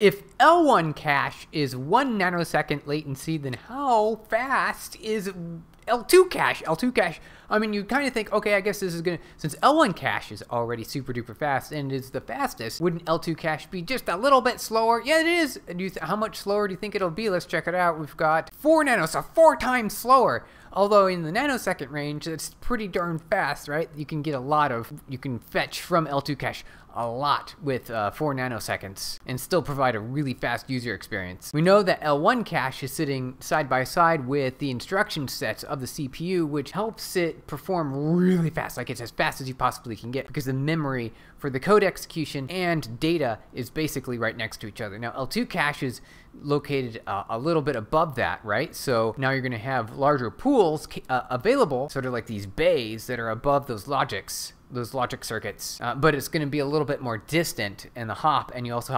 If L1 cache is one nanosecond latency, then how fast is L2 cache? L2 cache, I mean, you kind of think, okay, I guess this is gonna, since L1 cache is already super duper fast and is the fastest, wouldn't L2 cache be just a little bit slower? Yeah, it is. Do you how much slower do you think it'll be? Let's check it out. We've got four nanos, so four times slower. Although in the nanosecond range, it's pretty darn fast, right? You can get a lot of, you can fetch from L2 cache a lot with uh, 4 nanoseconds and still provide a really fast user experience. We know that L1 cache is sitting side by side with the instruction sets of the CPU, which helps it perform really fast, like it's as fast as you possibly can get because the memory for the code execution and data is basically right next to each other. Now L2 cache is located uh, a little bit above that, right? So now you're going to have larger pools uh, available, sort of like these bays that are above those logics those logic circuits, uh, but it's going to be a little bit more distant in the hop, and you also have